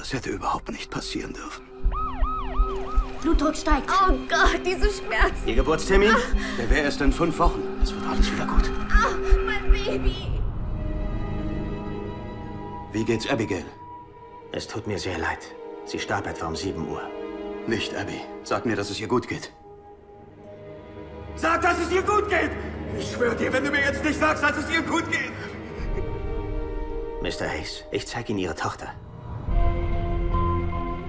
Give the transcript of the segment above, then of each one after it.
Das hätte überhaupt nicht passieren dürfen. Blutdruck steigt. Oh Gott, diese Schmerzen. Ihr Geburtstermin? Der wäre erst in fünf Wochen. Es wird alles wieder gut. Oh, mein Baby. Wie geht's Abigail? Es tut mir sehr leid. Sie starb etwa um 7 Uhr. Nicht, Abby. Sag mir, dass es ihr gut geht. Sag, dass es ihr gut geht! Ich schwöre dir, wenn du mir jetzt nicht sagst, dass es ihr gut geht! Mr. Hayes, ich zeige Ihnen Ihre Tochter.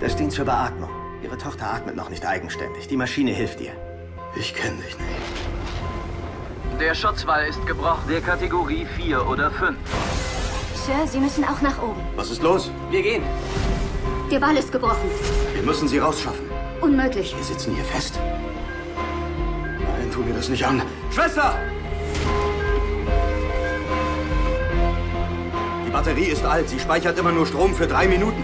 Das dient zur Beatmung. Ihre Tochter atmet noch nicht eigenständig. Die Maschine hilft ihr. Ich kenne dich nicht. Der Schutzwall ist gebrochen. Der Kategorie 4 oder 5. Sir, Sie müssen auch nach oben. Was ist los? Wir gehen. Der Wall ist gebrochen. Wir müssen sie rausschaffen. Unmöglich. Wir sitzen hier fest. Nein, tu mir das nicht an. Schwester! Die Batterie ist alt. Sie speichert immer nur Strom für drei Minuten.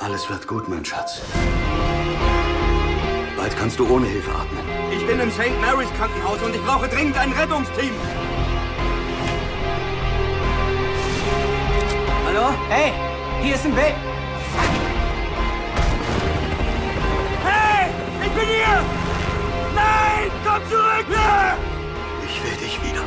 Alles wird gut, mein Schatz. Bald kannst du ohne Hilfe atmen. Ich bin im St. Mary's Krankenhaus und ich brauche dringend ein Rettungsteam! Hallo? Hey, hier ist ein Bild. Hey! Ich bin hier! Nein! Komm zurück! Ich will dich wieder.